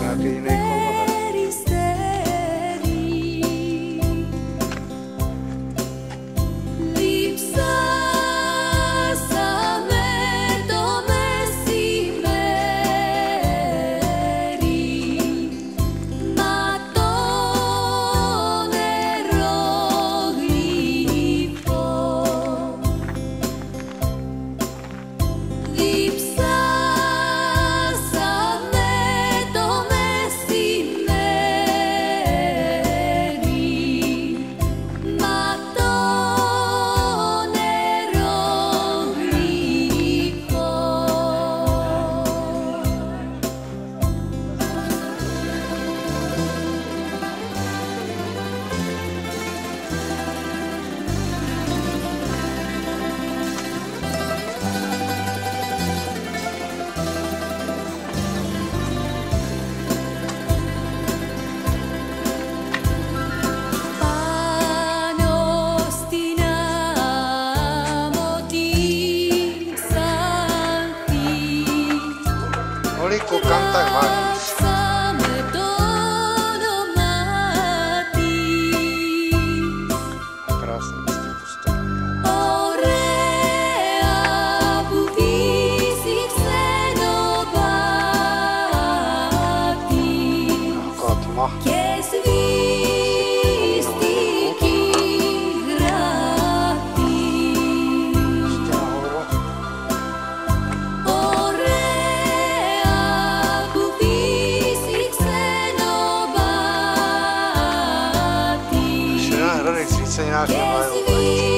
Rabbine con και σβήστηκε γράφη Στεναχωρώ. Ωραία που βύσει ξενοπάτη Σειρά νερό είναι εξής, είναι άσχημα, και εγώ. σβήστηκε